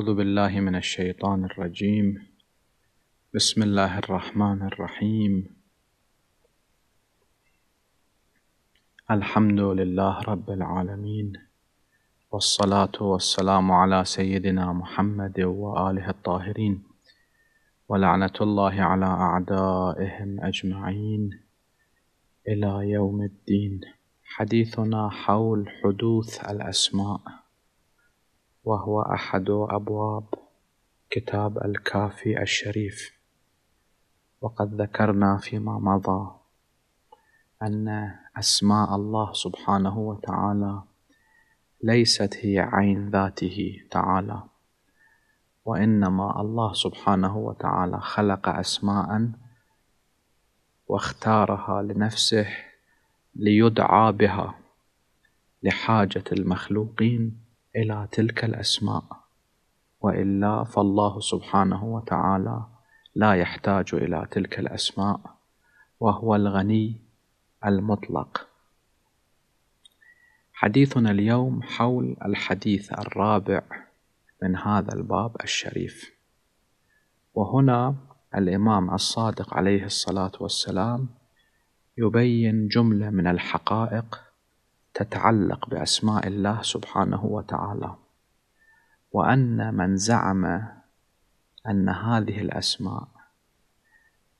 أعوذ بالله من الشيطان الرجيم. بسم الله الرحمن الرحيم. الحمد لله رب العالمين والصلاة والسلام على سيدنا محمد وآله الطاهرين ولعنة الله على أعدائهم أجمعين إلى يوم الدين. حديثنا حول حدوث الأسماء. وهو أحد أبواب كتاب الكافي الشريف. وقد ذكرنا فيما مضى أن أسماء الله سبحانه وتعالى ليست هي عين ذاته تعالى وإنما الله سبحانه وتعالى خلق أسماء واختارها لنفسه ليدعى بها لحاجة المخلوقين إلى تلك الأسماء وإلا فالله سبحانه وتعالى لا يحتاج إلى تلك الأسماء وهو الغني المطلق. حديثنا اليوم حول الحديث الرابع من هذا الباب الشريف. وهنا الإمام الصادق عليه الصلاة والسلام يبين جملة من الحقائق تتعلق بأسماء الله سبحانه وتعالى وأن من زعم أن هذه الأسماء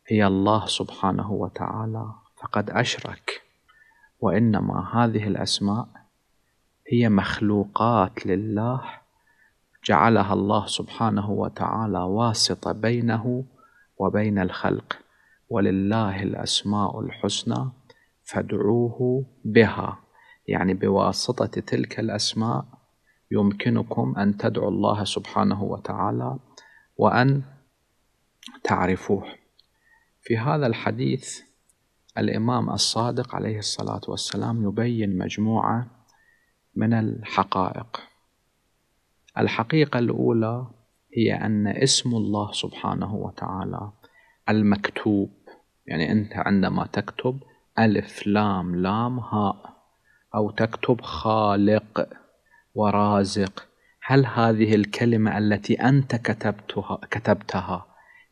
هي الله سبحانه وتعالى فقد أشرك وإنما هذه الأسماء هي مخلوقات لله جعلها الله سبحانه وتعالى واسطة بينه وبين الخلق ولله الأسماء الحسنى فادعوه بها. يعني بواسطة تلك الأسماء يمكنكم أن تدعوا الله سبحانه وتعالى وأن تعرفوه. في هذا الحديث الإمام الصادق عليه الصلاة والسلام يبين مجموعة من الحقائق. الحقيقة الأولى هي أن اسم الله سبحانه وتعالى المكتوب يعني أنت عندما تكتب ألف لام لام هاء. أو تكتب خالق ورازق. هل هذه الكلمة التي أنت كتبتها كتبتها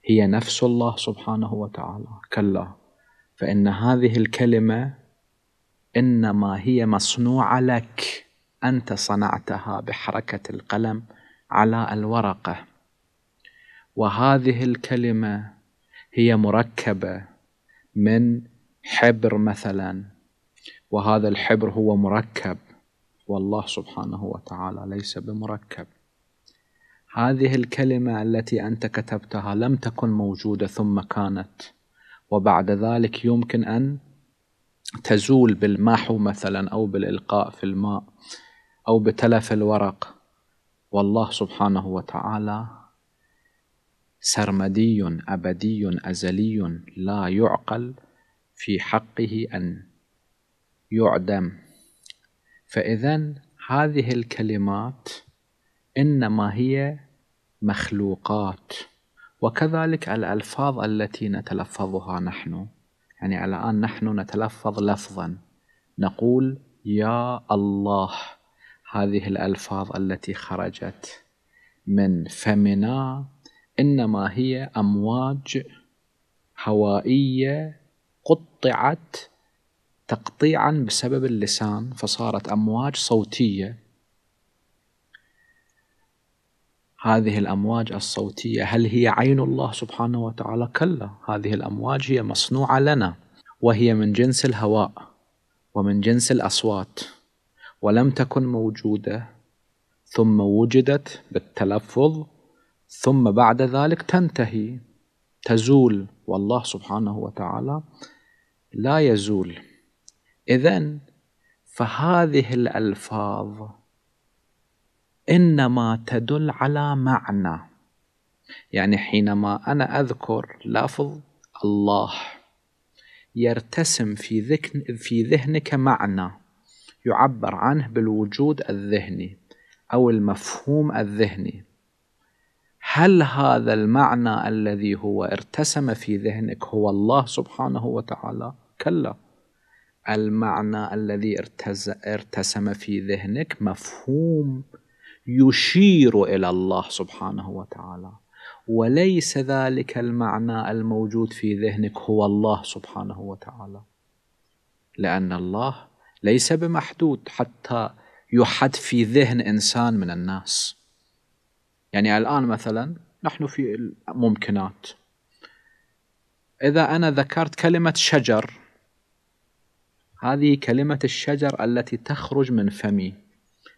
هي نفس الله سبحانه وتعالى؟ كلا. فإن هذه الكلمة إنما هي مصنوعة لك. أنت صنعتها بحركة القلم على الورقة. وهذه الكلمة هي مركبة من حبر مثلا. وهذا الحبر هو مركب. والله سبحانه وتعالى ليس بمركب. هذه الكلمة التي أنت كتبتها لم تكن موجودة ثم كانت. وبعد ذلك يمكن أن تزول بالمحو مثلا أو بالإلقاء في الماء أو بتلف الورق. والله سبحانه وتعالى سرمدي أبدي أزلي لا يعقل في حقه أن يعدم. فإذا هذه الكلمات إنما هي مخلوقات وكذلك الألفاظ التي نتلفظها نحن. يعني الآن نحن نتلفظ لفظا. نقول يا الله هذه الألفاظ التي خرجت من فمنا إنما هي أمواج هوائية قطعت تقطيعا بسبب اللسان فصارت أمواج صوتية. هذه الأمواج الصوتية هل هي عين الله سبحانه وتعالى؟ كلا هذه الأمواج هي مصنوعة لنا وهي من جنس الهواء ومن جنس الأصوات ولم تكن موجودة ثم وجدت بالتلفظ ثم بعد ذلك تنتهي تزول. والله سبحانه وتعالى لا يزول. إذا فهذه الألفاظ إنما تدل على معنى. يعني حينما أنا أذكر لفظ الله يرتسم في ذهن في ذهنك معنى يعبر عنه بالوجود الذهني أو المفهوم الذهني. هل هذا المعنى الذي هو ارتسم في ذهنك هو الله سبحانه وتعالى؟ كلا. المعنى الذي ارتسم في ذهنك مفهوم يشير إلى الله سبحانه وتعالى. وليس ذلك المعنى الموجود في ذهنك هو الله سبحانه وتعالى. لأن الله ليس بمحدود حتى يحد في ذهن إنسان من الناس. يعني الآن مثلا نحن في الممكنات. إذا أنا ذكرت كلمة شجر هذه كلمة الشجر التي تخرج من فمي.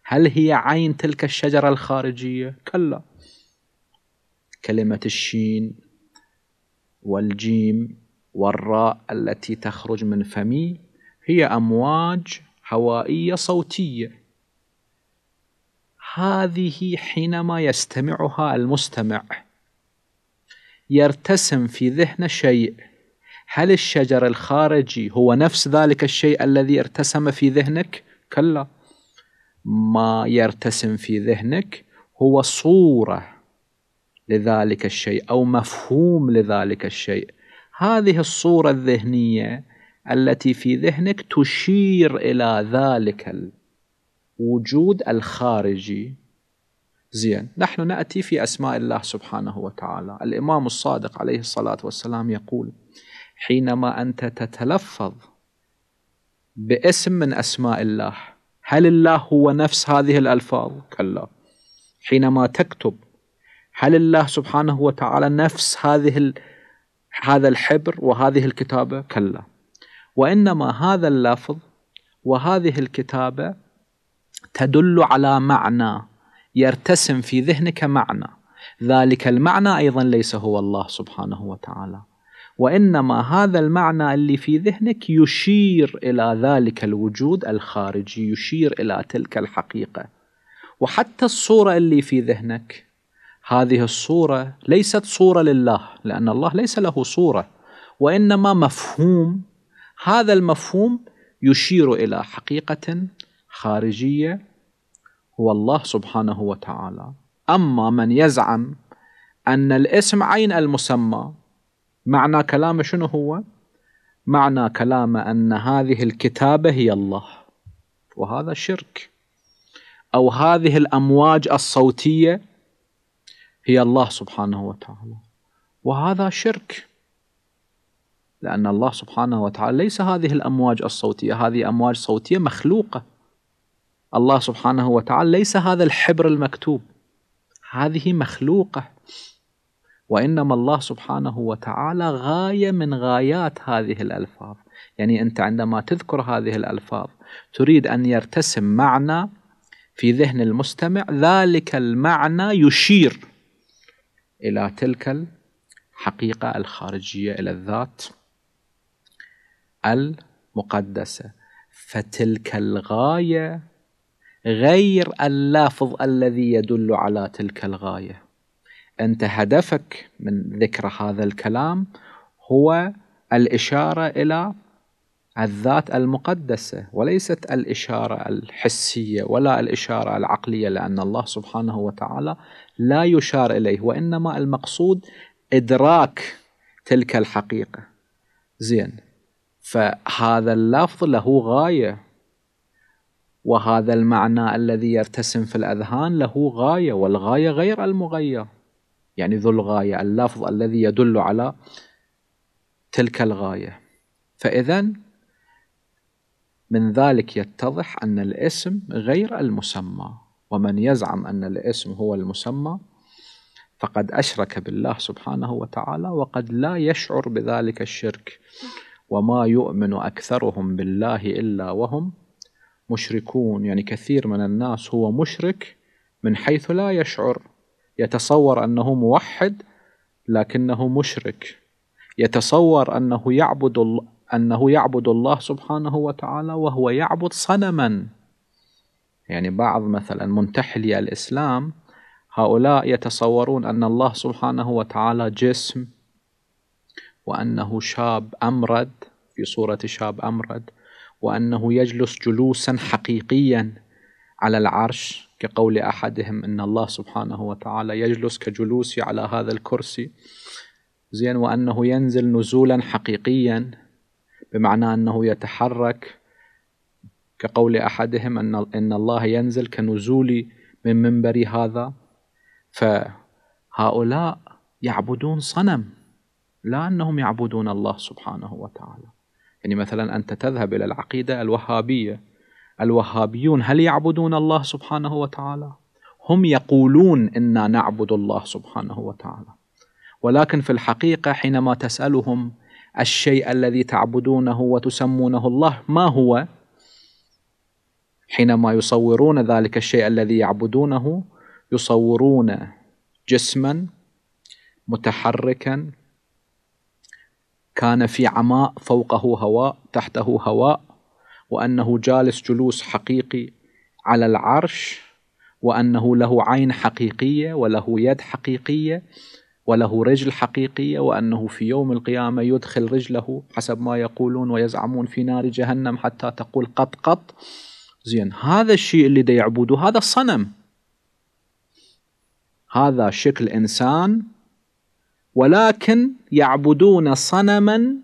هل هي عين تلك الشجرة الخارجية؟ كلا. كلمة الشين والجيم والراء التي تخرج من فمي هي أمواج هوائية صوتية. هذه حينما يستمعها المستمع. يرتسم في ذهنه شيء. هل الشجر الخارجي هو نفس ذلك الشيء الذي ارتسم في ذهنك؟ كلا. ما يرتسم في ذهنك هو صورة لذلك الشيء أو مفهوم لذلك الشيء. هذه الصورة الذهنية التي في ذهنك تشير إلى ذلك الوجود الخارجي. زين. نحن نأتي في أسماء الله سبحانه وتعالى. الإمام الصادق عليه الصلاة والسلام يقول حينما أنت تتلفظ باسم من أسماء الله. هل الله هو نفس هذه الألفاظ؟ كلا. حينما تكتب هل الله سبحانه وتعالى نفس هذه. هذا الحبر وهذه الكتابة؟ كلا. وإنما هذا اللفظ وهذه الكتابة تدل على معنى يرتسم في ذهنك معنى. ذلك المعنى أيضا ليس هو الله سبحانه وتعالى. وإنما هذا المعنى اللي في ذهنك يشير إلى ذلك الوجود الخارجي يشير إلى تلك الحقيقة. وحتى الصورة اللي في ذهنك هذه الصورة ليست صورة لله لأن الله ليس له صورة. وإنما مفهوم هذا المفهوم يشير إلى حقيقة خارجية هو الله سبحانه وتعالى. أما من يزعم أن الاسم عين المسمى معنى كلامه شنو هو؟ معنى كلامه أن هذه الكتابة هي الله وهذا شرك. أو هذه الأمواج الصوتية هي الله سبحانه وتعالى وهذا شرك. لأن الله سبحانه وتعالى ليس هذه الأمواج الصوتية هذه أمواج صوتية مخلوقة. الله سبحانه وتعالى ليس هذا الحبر المكتوب هذه مخلوقة. وإنما الله سبحانه وتعالى غاية من غايات هذه الألفاظ. يعني أنت عندما تذكر هذه الألفاظ تريد أن يرتسم معنى في ذهن المستمع ذلك المعنى يشير إلى تلك الحقيقة الخارجية إلى الذات المقدسة. فتلك الغاية غير اللافظ الذي يدل على تلك الغاية. أنت هدفك من ذكر هذا الكلام هو الإشارة إلى الذات المقدسة وليست الإشارة الحسية ولا الإشارة العقلية لأن الله سبحانه وتعالى لا يشار إليه وإنما المقصود إدراك تلك الحقيقة. زين. فهذا اللفظ له غاية وهذا المعنى الذي يرتسم في الأذهان له غاية والغاية غير المغاية يعني ذو الغاية اللفظ الذي يدل على تلك الغاية. فإذا من ذلك يتضح أن الاسم غير المسمى ومن يزعم أن الاسم هو المسمى فقد أشرك بالله سبحانه وتعالى وقد لا يشعر بذلك الشرك وما يؤمن أكثرهم بالله إلا وهم مشركون. يعني كثير من الناس هو مشرك من حيث لا يشعر يتصور أنه موحد لكنه مشرك. يتصور أنه يعبد أنه يعبد الله سبحانه وتعالى وهو يعبد صنما. يعني بعض مثلا منتحلي الإسلام هؤلاء يتصورون أن الله سبحانه وتعالى جسم وأنه شاب أمرد في صورة شاب أمرد وأنه يجلس جلوسا حقيقيا على العرش. كقول أحدهم أن الله سبحانه وتعالى يجلس كجلوسي على هذا الكرسي. زين وأنه ينزل نزولا حقيقيا بمعنى أنه يتحرك كقول أحدهم أن إن الله ينزل كنزول من منبري هذا. فهؤلاء يعبدون صنم لا أنهم يعبدون الله سبحانه وتعالى. يعني مثلا أنت تذهب إلى العقيدة الوهابية الوهابيون هل يعبدون الله سبحانه وتعالى؟ هم يقولون إنا نعبد الله سبحانه وتعالى. ولكن في الحقيقة حينما تسألهم الشيء الذي تعبدونه وتسمونه الله ما هو؟ حينما يصورون ذلك الشيء الذي يعبدونه يصورون جسما متحركا كان في عماء فوقه هواء تحته هواء وأنه جالس جلوس حقيقي على العرش وأنه له عين حقيقية وله يد حقيقية وله رجل حقيقية وأنه في يوم القيامة يدخل رجله حسب ما يقولون ويزعمون في نار جهنم حتى تقول قط قط. زين هذا الشيء اللي دا يعبدوه هذا الصنم هذا شكل إنسان ولكن يعبدون صنما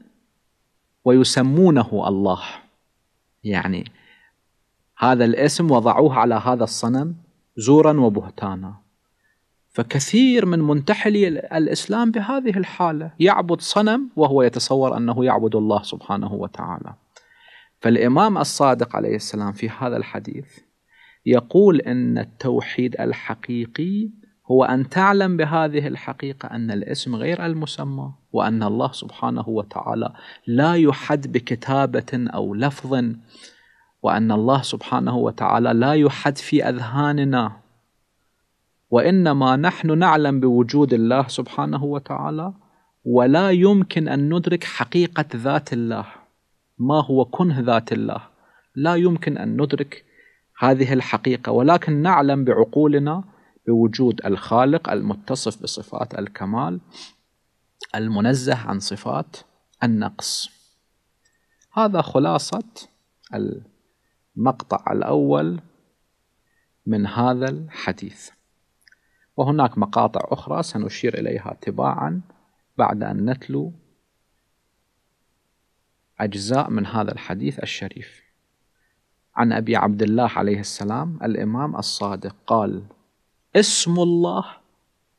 ويسمونه الله. يعني هذا الاسم وضعوه على هذا الصنم زورا وبهتانا. فكثير من منتحلي الإسلام بهذه الحالة. يعبد صنم وهو يتصور أنه يعبد الله سبحانه وتعالى. فالإمام الصادق عليه السلام في هذا الحديث يقول إن التوحيد الحقيقي هو أن تعلم بهذه الحقيقة أن الاسم غير المسمى وأن الله سبحانه وتعالى لا يحد بكتابة أو لفظ وأن الله سبحانه وتعالى لا يحد في أذهاننا. وإنما نحن نعلم بوجود الله سبحانه وتعالى ولا يمكن أن ندرك حقيقة ذات الله. ما هو كنه ذات الله؟ لا يمكن أن ندرك هذه الحقيقة. ولكن نعلم بعقولنا بوجود الخالق المتصف بصفات الكمال المنزه عن صفات النقص. هذا خلاصة المقطع الأول من هذا الحديث. وهناك مقاطع أخرى سنشير إليها تباعا بعد أن نتلو أجزاء من هذا الحديث الشريف. عن أبي عبد الله عليه السلام الإمام الصادق قال اسم الله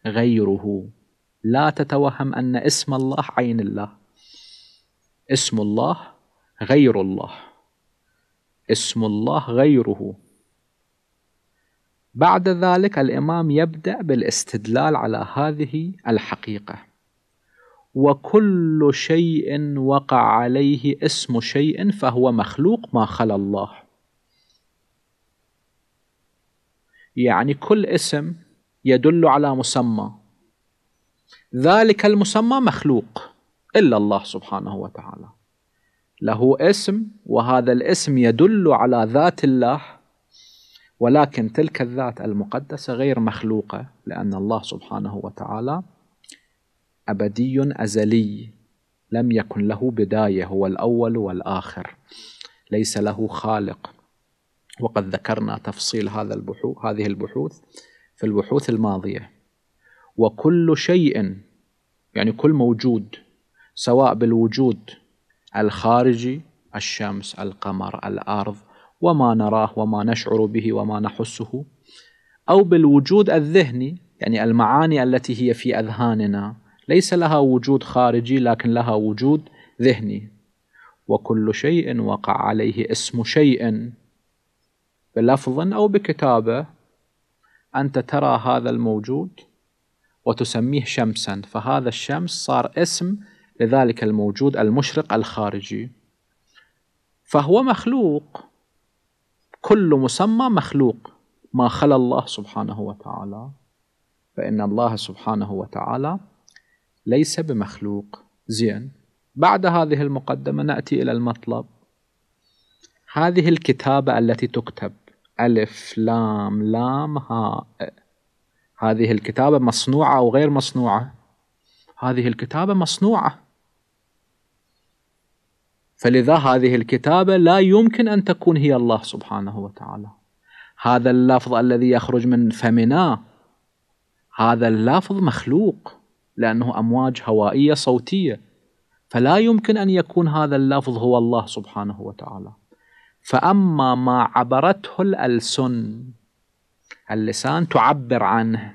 غيره. لا تتوهم أن اسم الله عين الله. اسم الله غير الله. اسم الله غيره. بعد ذلك الإمام يبدأ بالاستدلال على هذه الحقيقة. وكل شيء وقع عليه اسم شيء فهو مخلوق ما خلا الله. يعني كل اسم يدل على مسمى. ذلك المسمى مخلوق إلا الله سبحانه وتعالى. له اسم وهذا الاسم يدل على ذات الله ولكن تلك الذات المقدسة غير مخلوقة لأن الله سبحانه وتعالى أبدي أزلي لم يكن له بداية هو الأول والآخر. ليس له خالق. وقد ذكرنا تفصيل هذا البحوث هذه البحوث في البحوث الماضية. وكل شيء يعني كل موجود سواء بالوجود الخارجي الشمس القمر الأرض وما نراه وما نشعر به وما نحسه أو بالوجود الذهني يعني المعاني التي هي في أذهاننا ليس لها وجود خارجي لكن لها وجود ذهني. وكل شيء وقع عليه اسم شيء. بلفظ أو بكتابه أنت ترى هذا الموجود وتسميه شمسا فهذا الشمس صار اسم لذلك الموجود المشرق الخارجي. فهو مخلوق كل مسمى مخلوق ما خلا الله سبحانه وتعالى. فإن الله سبحانه وتعالى ليس بمخلوق. زين. بعد هذه المقدمة نأتي إلى المطلب. هذه الكتابة التي تكتب. ألف لام لام هاء هذه الكتابة مصنوعة أو غير مصنوعة؟ هذه الكتابة مصنوعة. فلذا هذه الكتابة لا يمكن أن تكون هي الله سبحانه وتعالى. هذا اللفظ الذي يخرج من فمنا. هذا اللفظ مخلوق لأنه أمواج هوائية صوتية. فلا يمكن أن يكون هذا اللفظ هو الله سبحانه وتعالى. فأما ما عبرته الألسن اللسان تعبر عنه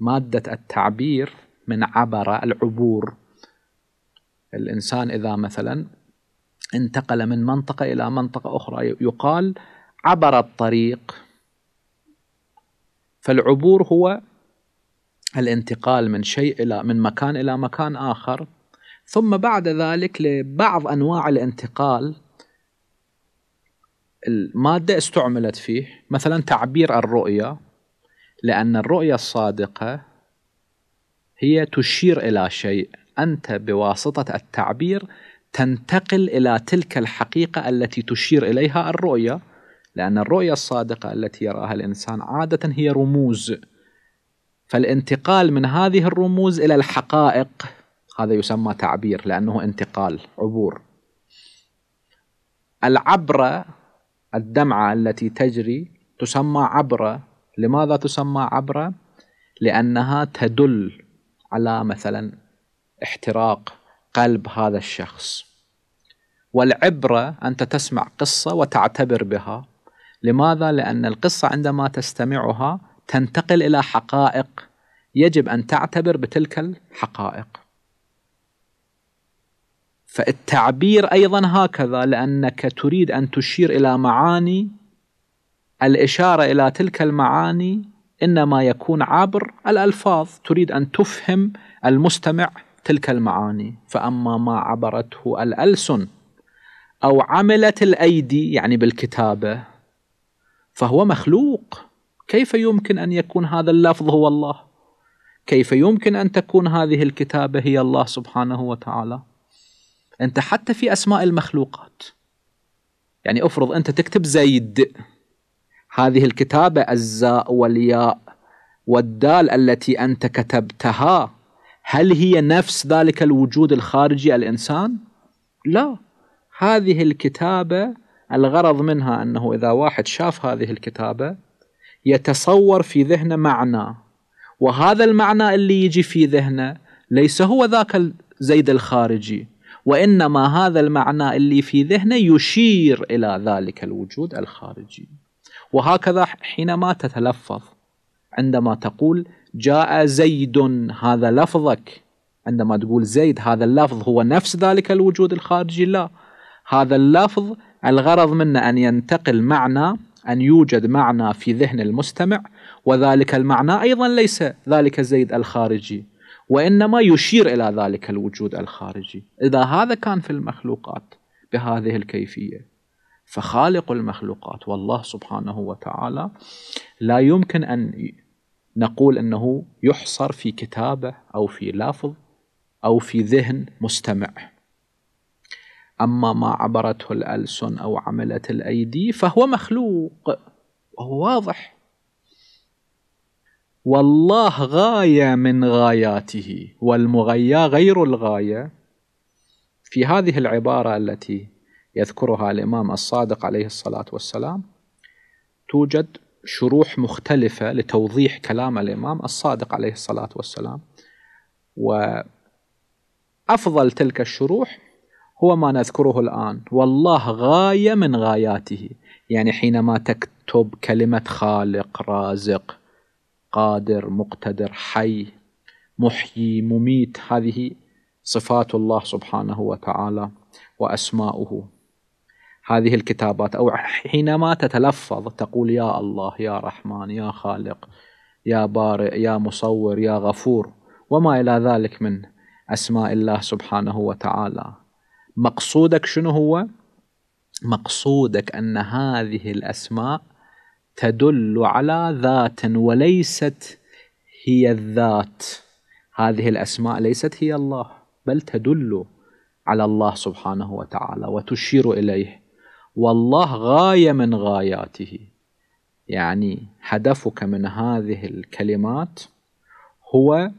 مادة التعبير من عبر العبور. الإنسان إذا مثلا انتقل من منطقة إلى منطقة أخرى يقال عبر الطريق. فالعبور هو الانتقال من شيء إلى من مكان إلى مكان آخر. ثم بعد ذلك لبعض أنواع الانتقال المادة استعملت فيه مثلا تعبير الرؤية لأن الرؤية الصادقة هي تشير إلى شيء. أنت بواسطة التعبير تنتقل إلى تلك الحقيقة التي تشير إليها الرؤية لأن الرؤية الصادقة التي يراها الإنسان عادة هي رموز. فالانتقال من هذه الرموز إلى الحقائق هذا يسمى تعبير لأنه انتقال عبور. العبرة الدمعة التي تجري تسمى عبرة لماذا تسمى عبرة؟ لأنها تدل على مثلا احتراق قلب هذا الشخص. والعبرة أنت تسمع قصة وتعتبر بها. لماذا؟ لأن القصة عندما تستمعها تنتقل إلى حقائق. يجب أن تعتبر بتلك الحقائق. فالتعبير أيضا هكذا لأنك تريد أن تشير إلى معاني الإشارة إلى تلك المعاني إنما يكون عبر الألفاظ. تريد أن تفهم المستمع تلك المعاني. فأما ما عبرته الألسن أو عملت الأيدي يعني بالكتابة فهو مخلوق. كيف يمكن أن يكون هذا اللفظ هو الله؟ كيف يمكن أن تكون هذه الكتابة هي الله سبحانه وتعالى؟ أنت حتى في أسماء المخلوقات. يعني افرض أنت تكتب زيد. هذه الكتابة الزاء والياء والدال التي أنت كتبتها هل هي نفس ذلك الوجود الخارجي الإنسان؟ لا. هذه الكتابة الغرض منها أنه إذا واحد شاف هذه الكتابة يتصور في ذهنه معنى. وهذا المعنى اللي يجي في ذهنه ليس هو ذاك الزيد الخارجي. وإنما هذا المعنى اللي في ذهنه يشير إلى ذلك الوجود الخارجي. وهكذا حينما تتلفظ عندما تقول جاء زيد هذا لفظك عندما تقول زيد هذا اللفظ هو نفس ذلك الوجود الخارجي لا. هذا اللفظ الغرض منه أن ينتقل معنى أن يوجد معنى في ذهن المستمع وذلك المعنى أيضا ليس ذلك زيد الخارجي. وإنما يشير إلى ذلك الوجود الخارجي. إذا هذا كان في المخلوقات بهذه الكيفية فخالق المخلوقات والله سبحانه وتعالى لا يمكن أن نقول أنه يحصر في كتابة أو في لافظ أو في ذهن مستمع. أما ما عبرته الألسن أو عملت الأيدي فهو مخلوق وهو واضح. والله غاية من غاياته والمغيا غير الغاية. في هذه العبارة التي يذكرها الإمام الصادق عليه الصلاة والسلام توجد شروح مختلفة لتوضيح كلام الإمام الصادق عليه الصلاة والسلام. وأفضل تلك الشروح هو ما نذكره الآن. والله غاية من غاياته. يعني حينما تكتب كلمة خالق رازق قادر مقتدر حي محيي مميت. هذه صفات الله سبحانه وتعالى وأسماؤه. هذه الكتابات أو حينما تتلفظ تقول يا الله يا رحمن يا خالق يا بارئ يا مصور يا غفور وما إلى ذلك من أسماء الله سبحانه وتعالى. مقصودك شنو هو؟ مقصودك أن هذه الأسماء تدل على ذات وليست هي الذات. هذه الأسماء ليست هي الله بل تدل على الله سبحانه وتعالى وتشير إليه. والله غاية من غاياته. يعني هدفك من هذه الكلمات هو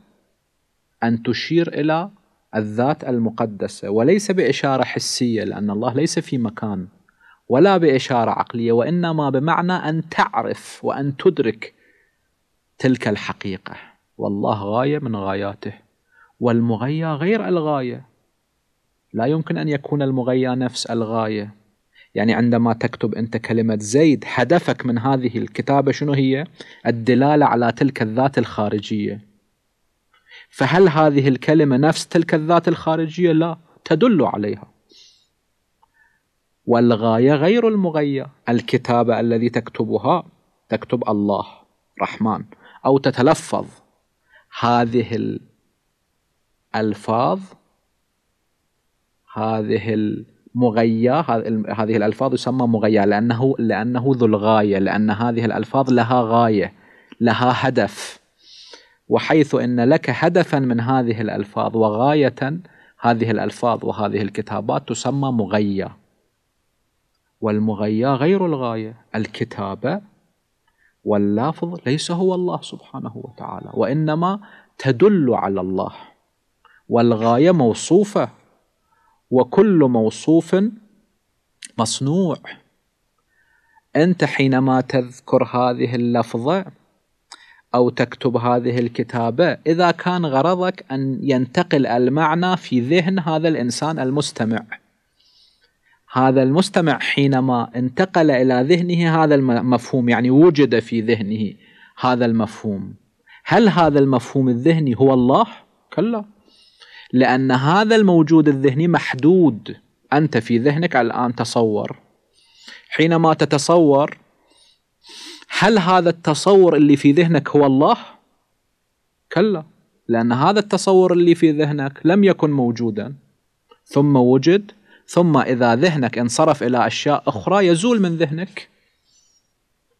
أن تشير إلى الذات المقدسة وليس بإشارة حسية لأن الله ليس في مكان ولا بإشارة عقلية وإنما بمعنى أن تعرف وأن تدرك تلك الحقيقة. والله غاية من غاياته. والمغيى غير الغاية. لا يمكن أن يكون المغيى نفس الغاية. يعني عندما تكتب أنت كلمة زيد هدفك من هذه الكتابة شنو هي؟ الدلالة على تلك الذات الخارجية. فهل هذه الكلمة نفس تلك الذات الخارجية؟ لا تدل عليها. والغاية غير المغية. الكتابة الذي تكتبها تكتب الله رحمن. أو تتلفظ. هذه الألفاظ هذه المغية هذه الألفاظ يسمى مغية لأنه لأنه ذو الغاية لأن هذه الألفاظ لها غاية لها هدف. وحيث إن لك هدفا من هذه الألفاظ وغاية هذه الألفاظ وهذه الكتابات تسمى مغية. والمغية غير الغاية الكتابة واللافظ ليس هو الله سبحانه وتعالى وإنما تدل على الله والغاية موصوفة وكل موصوف مصنوع. أنت حينما تذكر هذه اللفظة أو تكتب هذه الكتابة إذا كان غرضك أن ينتقل المعنى في ذهن هذا الإنسان المستمع. هذا المستمع حينما انتقل إلى ذهنه هذا المفهوم يعني وجد في ذهنه هذا المفهوم. هل هذا المفهوم الذهني هو الله؟ كلا. لأن هذا الموجود الذهني محدود. أنت في ذهنك الآن تصور. حينما تتصور هل هذا التصور اللي في ذهنك هو الله؟ كلا. لأن هذا التصور اللي في ذهنك لم يكن موجودا. ثم وجد ثم إذا ذهنك انصرف إلى أشياء أخرى يزول من ذهنك.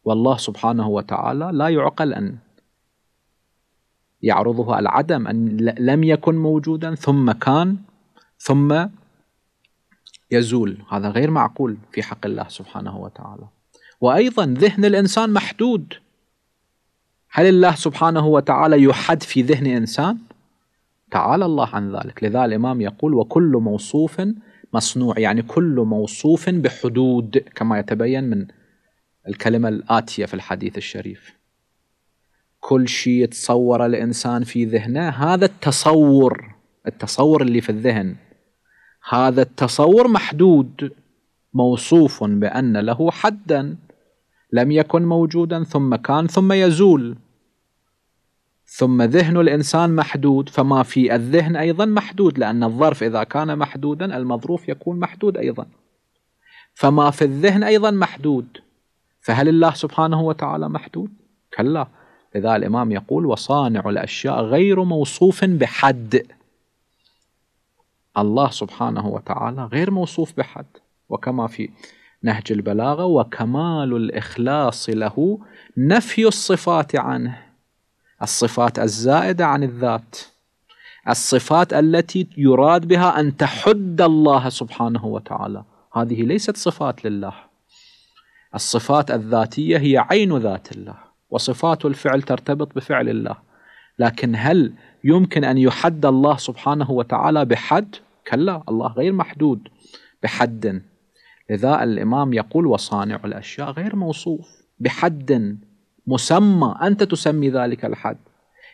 والله سبحانه وتعالى لا يعقل أن يعرضه العدم أن لم يكن موجودا ثم كان ثم يزول. هذا غير معقول في حق الله سبحانه وتعالى. وأيضا ذهن الإنسان محدود. هل الله سبحانه وتعالى يحد في ذهن إنسان؟ تعالى الله عن ذلك. لذا الإمام يقول وكل موصوف مصنوع يعني كل موصوف بحدود كما يتبين من الكلمة الآتية في الحديث الشريف. كل شيء يتصور الإنسان في ذهنه هذا التصور التصور اللي في الذهن هذا التصور محدود موصوف بأن له حدا لم يكن موجودا ثم كان ثم يزول. ثم ذهن الإنسان محدود فما في الذهن أيضا محدود لأن الظرف إذا كان محدودا المظروف يكون محدود أيضا. فما في الذهن أيضا محدود فهل الله سبحانه وتعالى محدود؟ كلا. لذا الإمام يقول وصانع الأشياء غير موصوف بحد. الله سبحانه وتعالى غير موصوف بحد. وكما في نهج البلاغة وكمال الإخلاص له نفي الصفات عنه. الصفات الزائدة عن الذات. الصفات التي يراد بها أن تحد الله سبحانه وتعالى. هذه ليست صفات لله. الصفات الذاتية هي عين ذات الله وصفات الفعل ترتبط بفعل الله. لكن هل يمكن أن يحد الله سبحانه وتعالى بحد؟ كلا الله غير محدود بحد. لذا الإمام يقول وصانع الأشياء غير موصوف بحد. مسمى أنت تسمي ذلك الحد.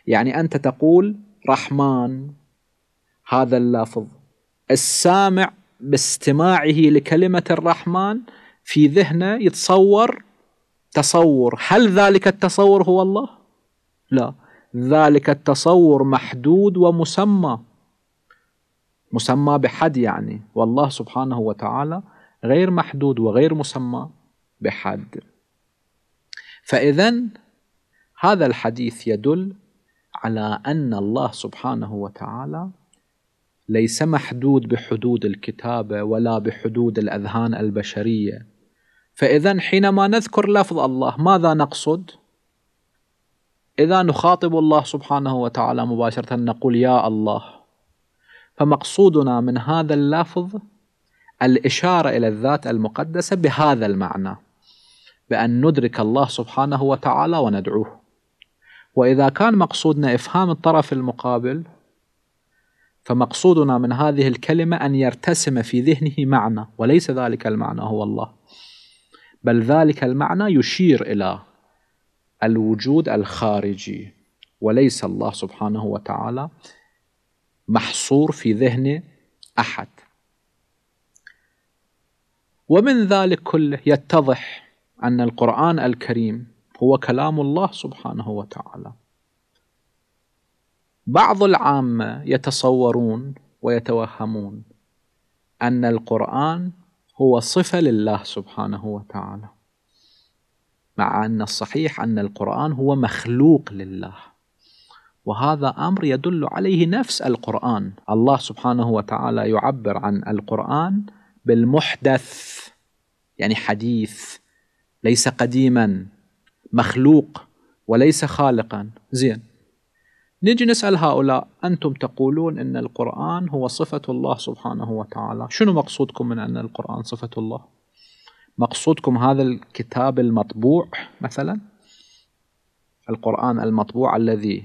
يعني أنت تقول رحمن هذا اللفظ. السامع باستماعه لكلمة الرحمن في ذهنه يتصور تصور. هل ذلك التصور هو الله؟ لا. ذلك التصور محدود ومسمى. مسمى بحد يعني. والله سبحانه وتعالى غير محدود وغير مسمى بحد. فإذا هذا الحديث يدل على أن الله سبحانه وتعالى ليس محدود بحدود الكتابة ولا بحدود الأذهان البشرية. فإذا حينما نذكر لفظ الله ماذا نقصد؟ إذا نخاطب الله سبحانه وتعالى مباشرة نقول يا الله. فمقصودنا من هذا اللفظ الإشارة إلى الذات المقدسة بهذا المعنى. بأن ندرك الله سبحانه وتعالى وندعوه. وإذا كان مقصودنا إفهام الطرف المقابل فمقصودنا من هذه الكلمة أن يرتسم في ذهنه معنى وليس ذلك المعنى هو الله. بل ذلك المعنى يشير إلى الوجود الخارجي وليس الله سبحانه وتعالى محصور في ذهن أحد. ومن ذلك كله يتضح أن القرآن الكريم هو كلام الله سبحانه وتعالى. بعض العامة يتصورون ويتوهمون أن القرآن هو صفة لله سبحانه وتعالى مع أن الصحيح أن القرآن هو مخلوق لله. وهذا أمر يدل عليه نفس القرآن. الله سبحانه وتعالى يعبر عن القرآن بالمحدث يعني حديث. ليس قديما مخلوق وليس خالقا. زين. نجي نسأل هؤلاء أنتم تقولون أن القرآن هو صفة الله سبحانه وتعالى. شنو مقصودكم من أن القرآن صفة الله؟ مقصودكم هذا الكتاب المطبوع مثلا؟ القرآن المطبوع الذي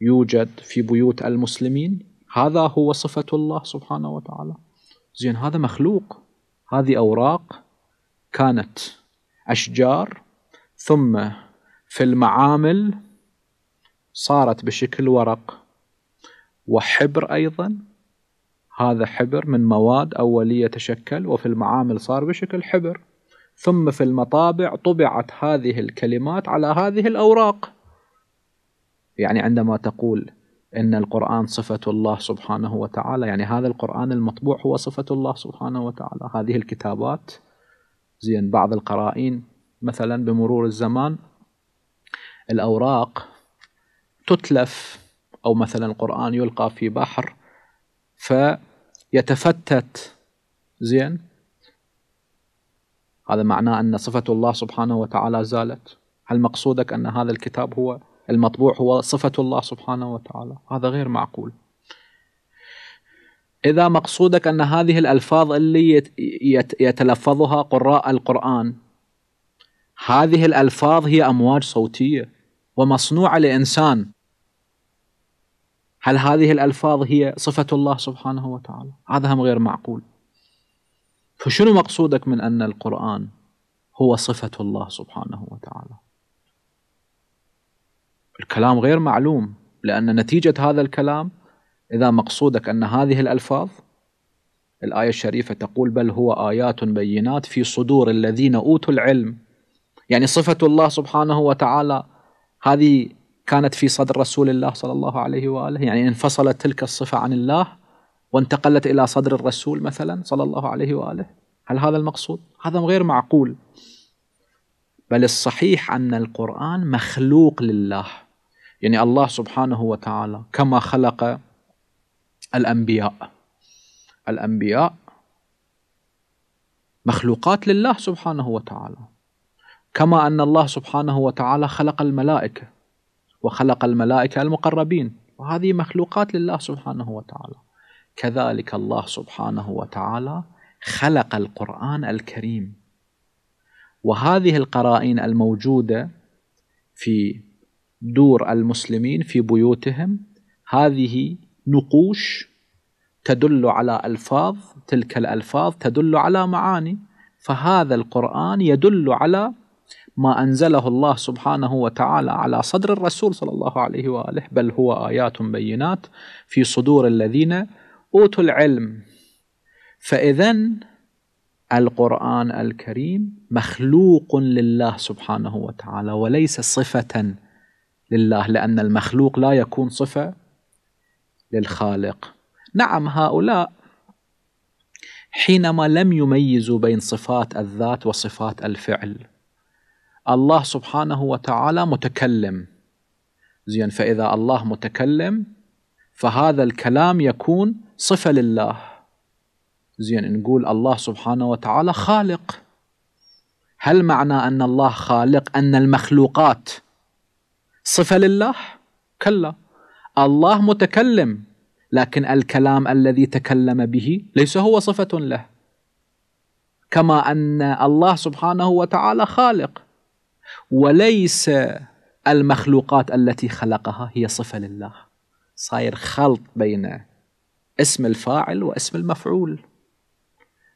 يوجد في بيوت المسلمين؟ هذا هو صفة الله سبحانه وتعالى. زين هذا مخلوق. هذه أوراق كانت أشجار ثم في المعامل صارت بشكل ورق وحبر أيضا. هذا حبر من مواد أولية تشكل وفي المعامل صار بشكل حبر. ثم في المطابع طبعت هذه الكلمات على هذه الأوراق. يعني عندما تقول إن القرآن صفة الله سبحانه وتعالى يعني هذا القرآن المطبوع هو صفة الله سبحانه وتعالى. هذه الكتابات زين بعض القرائين مثلا بمرور الزمان الأوراق تتلف أو مثلا القرآن يلقى في بحر فيتفتت. زين؟ هذا معناه أن صفة الله سبحانه وتعالى زالت. هل مقصودك أن هذا الكتاب هو المطبوع؟ هو صفة الله سبحانه وتعالى. هذا غير معقول. إذا مقصودك أن هذه الألفاظ اللي يتلفظها قراء القرآن هذه الألفاظ هي أمواج صوتية ومصنوعة لإنسان. هل هذه الألفاظ هي صفة الله سبحانه وتعالى؟ هذا هم غير معقول. فشنو مقصودك من أن القرآن هو صفة الله سبحانه وتعالى؟ الكلام غير معلوم لأن نتيجة هذا الكلام إذا مقصودك أن هذه الألفاظ الآية الشريفة تقول بل هو آيات بينات في صدور الذين أوتوا العلم. يعني صفة الله سبحانه وتعالى هذه كانت في صدر رسول الله صلى الله عليه وآله. يعني انفصلت تلك الصفة عن الله وانتقلت إلى صدر الرسول مثلا صلى الله عليه وآله. هل هذا المقصود؟ هذا غير معقول. بل الصحيح أن القرآن مخلوق لله. يعني الله سبحانه وتعالى كما خلق الأنبياء. الأنبياء مخلوقات لله سبحانه وتعالى. كما أن الله سبحانه وتعالى خلق الملائكة وخلق الملائكة المقربين وهذه مخلوقات لله سبحانه وتعالى. كذلك الله سبحانه وتعالى خلق القرآن الكريم. وهذه القرائن الموجودة في دور المسلمين في بيوتهم هذه نقوش تدل على ألفاظ تلك الألفاظ تدل على معاني. فهذا القرآن يدل على ما أنزله الله سبحانه وتعالى على صدر الرسول صلى الله عليه وآله. بل هو آيات بينات في صدور الذين أوتوا العلم. فاذا القرآن الكريم مخلوق لله سبحانه وتعالى وليس صفة لله لأن المخلوق لا يكون صفة للخالق. نعم هؤلاء حينما لم يميزوا بين صفات الذات وصفات الفعل الله سبحانه وتعالى متكلم. زين فإذا الله متكلم فهذا الكلام يكون صفة لله. زين نقول الله سبحانه وتعالى خالق. هل معنى أن الله خالق أن المخلوقات صفة لله؟ كلا. الله متكلم لكن الكلام الذي تكلم به ليس هو صفة له. كما أن الله سبحانه وتعالى خالق وليس المخلوقات التي خلقها هي صفة لله. صاير خلط بين اسم الفاعل واسم المفعول.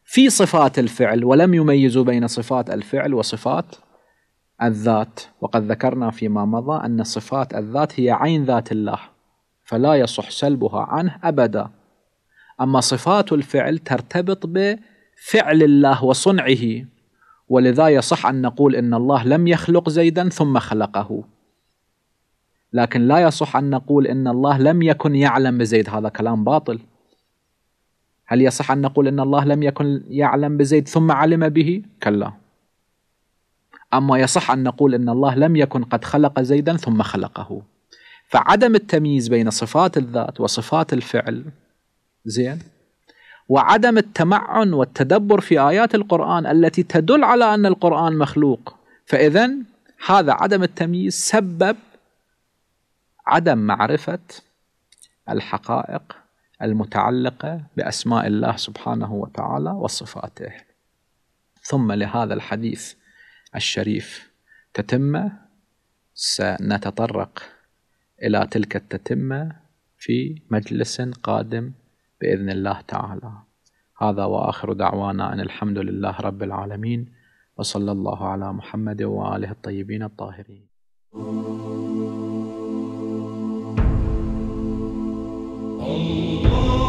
في صفات الفعل ولم يميزوا بين صفات الفعل وصفات الذات. وقد ذكرنا فيما مضى أن صفات الذات هي عين ذات الله. فلا يصح سلبها عنه أبدا. أما صفات الفعل ترتبط فعل الله وصنعه ولذا يصح أن نقول إن الله لم يخلق زيدا ثم خلقه. لكن لا يصح أن نقول إن الله لم يكن يعلم بزيد هذا كلام باطل. هل يصح أن نقول إن الله لم يكن يعلم بزيد ثم علم به؟ كلا. أما يصح أن نقول إن الله لم يكن قد خلق زيدا ثم خلقه. فعدم التمييز بين صفات الذات وصفات الفعل. زين؟ وعدم التمعن والتدبر في آيات القرآن التي تدل على أن القرآن مخلوق. فاذا هذا عدم التمييز سبب عدم معرفة الحقائق المتعلقة بأسماء الله سبحانه وتعالى وصفاته. ثم لهذا الحديث الشريف تتمه سنتطرق إلى تلك التتمة في مجلس قادم بإذن الله تعالى. هذا وآخر دعوانا أن الحمد لله رب العالمين وصلى الله على محمد وآله الطيبين الطاهرين. Allah